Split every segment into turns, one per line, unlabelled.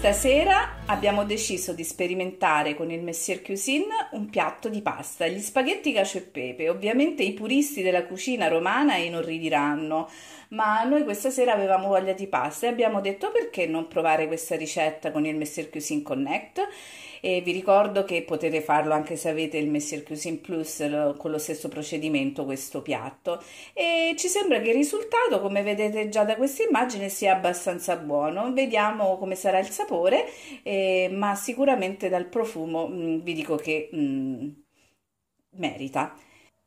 Stasera abbiamo deciso di sperimentare con il Messier Cuisine un piatto di pasta, gli spaghetti cacio e pepe. Ovviamente i puristi della cucina romana inorridiranno, ma noi questa sera avevamo voglia di pasta e abbiamo detto perché non provare questa ricetta con il Messier Cuisine Connect e vi ricordo che potete farlo anche se avete il Messier Cuisine Plus con lo stesso procedimento questo piatto. E ci sembra che il risultato come vedete già da questa immagine sia abbastanza buono. Vediamo come sarà il sapore eh, ma sicuramente dal profumo mh, mm, vi dico che mh, mm, merita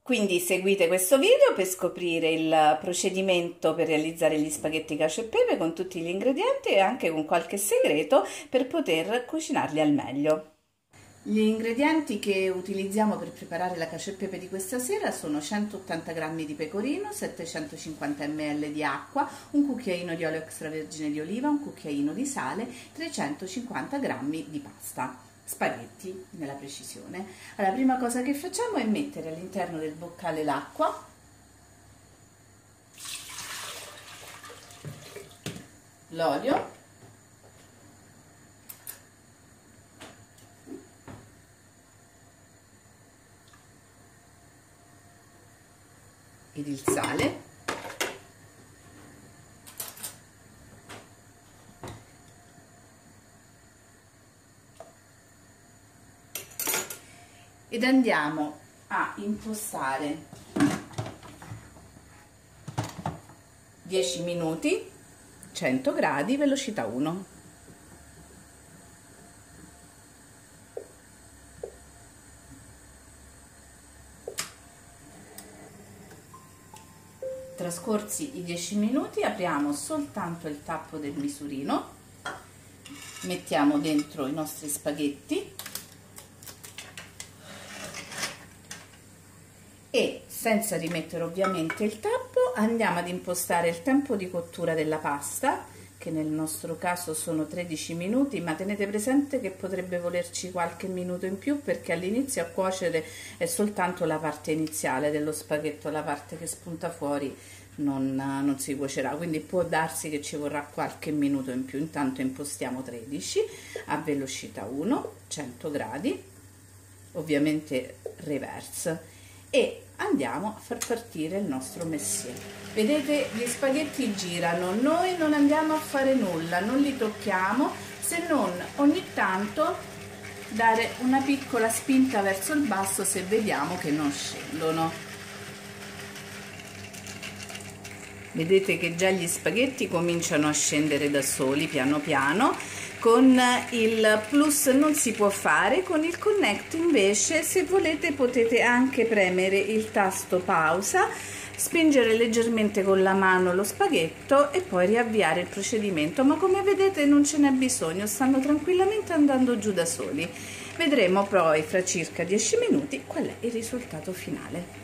quindi seguite questo video per scoprire il procedimento per realizzare gli spaghetti cacio e pepe con tutti gli ingredienti e anche con qualche segreto per poter cucinarli al meglio. Gli ingredienti che utilizziamo per preparare la cacio e pepe di questa sera sono 180 g di pecorino, 750 ml di acqua, un cucchiaino di olio extravergine di oliva, un cucchiaino di sale, 350 g di pasta spaghetti nella precisione. La prima cosa che facciamo è mettere all'interno del boccale l'acqua, l'olio, ed il sale ed andiamo a impostare 10 minuti 100 gradi velocità 1 trascorsi i 10 minuti apriamo soltanto il tappo del misurino mettiamo dentro i nostri spaghetti e senza rimettere ovviamente il tappo andiamo ad impostare il tempo di cottura della pasta che nel nostro caso sono 13 minuti ma tenete presente che potrebbe volerci qualche minuto in più perché all'inizio a cuocere è soltanto la parte iniziale dello spaghetto la parte che spunta fuori non, non si cuocerà. Quindi può darsi che ci vorrà qualche minuto in più. Intanto impostiamo 13 a velocità 1 100 gradi ovviamente reverse e andiamo a far partire il nostro messier. Vedete gli spaghetti girano. Noi non andiamo a fare nulla non li tocchiamo se non ogni tanto dare una piccola spinta verso il basso se vediamo che non scendono. Vedete che già gli spaghetti cominciano a scendere da soli piano piano con il plus non si può fare con il connect invece se volete potete anche premere il tasto pausa spingere leggermente con la mano lo spaghetto e poi riavviare il procedimento. Ma come vedete non ce n'è bisogno stanno tranquillamente andando giù da soli. Vedremo poi fra circa 10 minuti qual è il risultato finale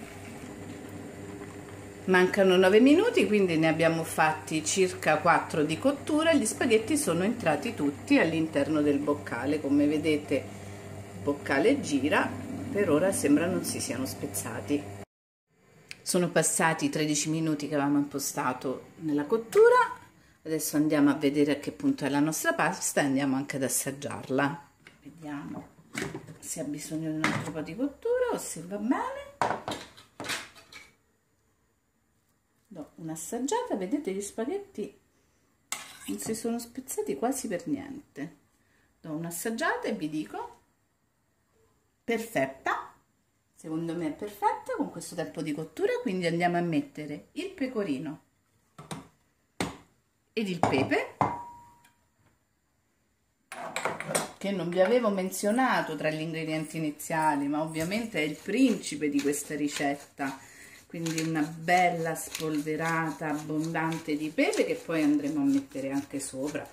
Mancano 9 minuti, quindi ne abbiamo fatti circa 4 di cottura. Gli spaghetti sono entrati tutti all'interno del boccale. Come vedete il boccale gira, per ora sembra non si siano spezzati. Sono passati 13 minuti che avevamo impostato nella cottura. Adesso andiamo a vedere a che punto è la nostra pasta e andiamo anche ad assaggiarla. Vediamo se ha bisogno di un altro po' di cottura o se va bene do un'assaggiata vedete gli spaghetti non si sono spezzati quasi per niente. Do un'assaggiata e vi dico perfetta secondo me è perfetta con questo tempo di cottura quindi andiamo a mettere il pecorino ed il pepe che non vi avevo menzionato tra gli ingredienti iniziali ma ovviamente è il principe di questa ricetta quindi una bella spolverata abbondante di pepe che poi andremo a mettere anche sopra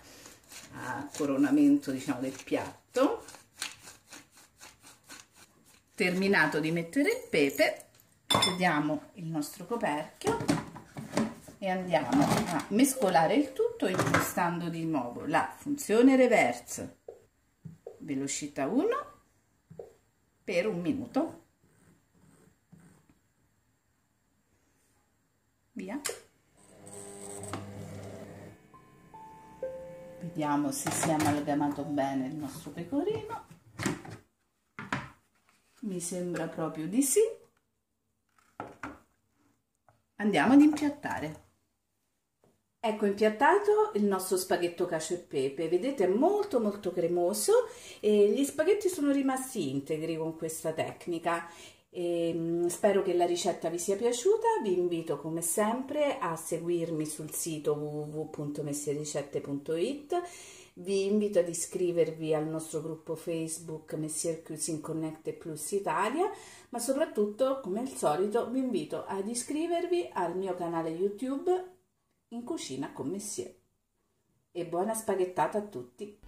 a coronamento diciamo del piatto. Terminato di mettere il pepe chiudiamo il nostro coperchio e andiamo a mescolare il tutto impostando di nuovo la funzione reverse. Velocità 1 per un minuto Vediamo se si è amalgamato bene il nostro pecorino. Mi sembra proprio di sì. Andiamo ad impiattare. Ecco impiattato il nostro spaghetto cacio e pepe, vedete è molto molto cremoso e gli spaghetti sono rimasti integri con questa tecnica. E, mm, spero che la ricetta vi sia piaciuta, vi invito come sempre a seguirmi sul sito www.messiericette.it vi invito ad iscrivervi al nostro gruppo Facebook Messier Cuisine Connect Plus Italia, ma soprattutto, come al solito, vi invito ad iscrivervi al mio canale YouTube in cucina con Messier. E buona spaghettata a tutti!